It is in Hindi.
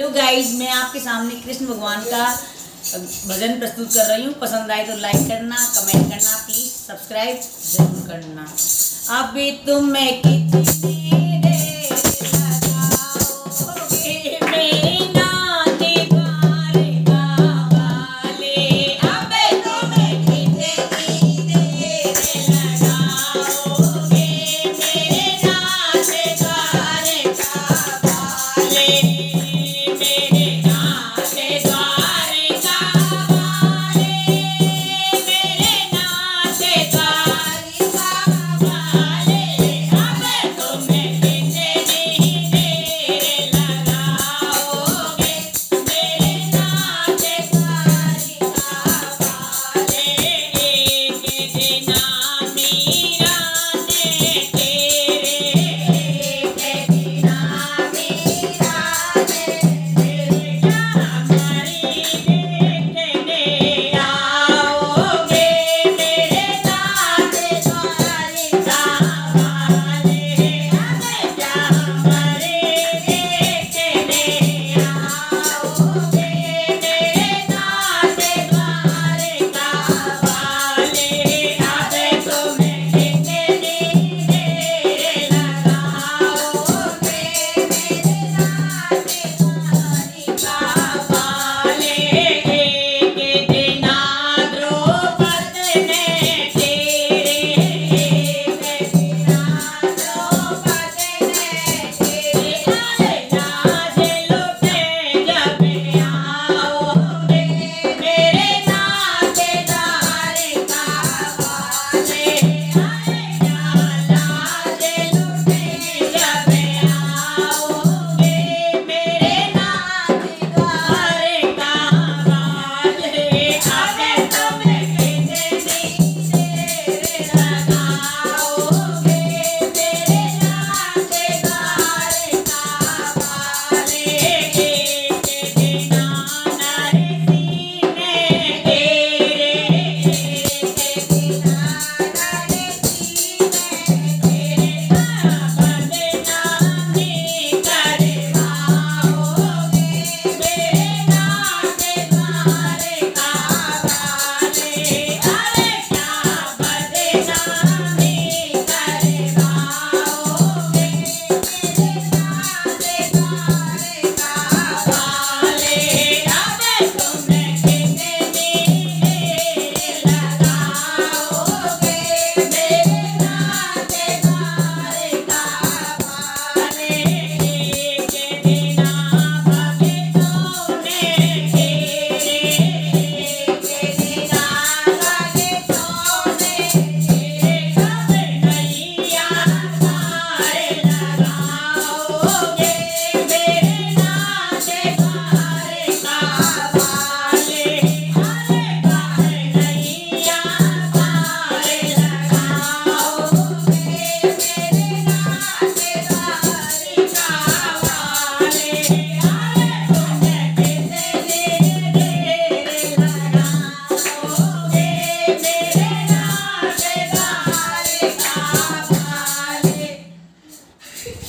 हेलो गाइस मैं आपके सामने कृष्ण भगवान का भजन प्रस्तुत कर रही हूँ। पसंद आए तो लाइक करना कमेंट करना प्लीज़ सब्सक्राइब ज़रूर करना। अभी तुम मैं कितनी